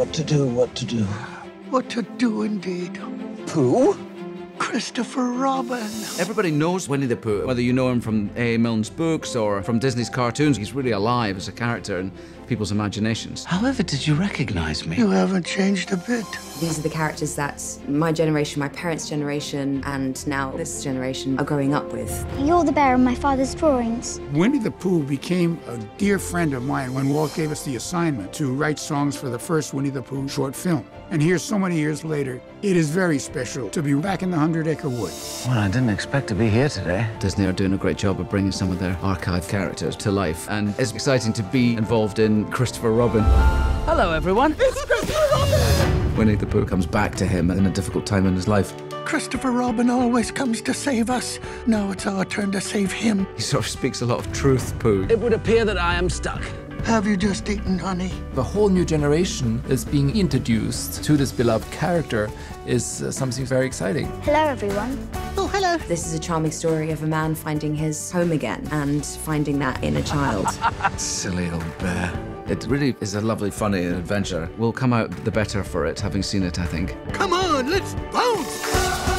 What to do, what to do. What to do indeed. Pooh? Christopher Robin. Everybody knows Winnie the Pooh, whether you know him from A. Milne's books or from Disney's cartoons. He's really alive as a character in people's imaginations. However, did you recognize me? You haven't changed a bit. These are the characters that my generation, my parents' generation, and now this generation are growing up with. You're the bear of my father's drawings. Winnie the Pooh became a dear friend of mine when Walt gave us the assignment to write songs for the first Winnie the Pooh short film. And here, so many years later, it is very special to be back in the Hundred Acre Wood. Well, I didn't expect to be here today. Disney are doing a great job of bringing some of their archive characters to life, and it's exciting to be involved in Christopher Robin. Hello, everyone. It's Christopher Robin! Winnie the Pooh comes back to him in a difficult time in his life. Christopher Robin always comes to save us. Now it's our turn to save him. He sort of speaks a lot of truth, Pooh. It would appear that I am stuck. Have you just eaten honey? The whole new generation is being introduced to this beloved character is uh, something very exciting. Hello, everyone. Oh, hello. This is a charming story of a man finding his home again and finding that in a child. Silly old bear. It really is a lovely, funny adventure. We'll come out the better for it, having seen it, I think. Come on, let's bounce!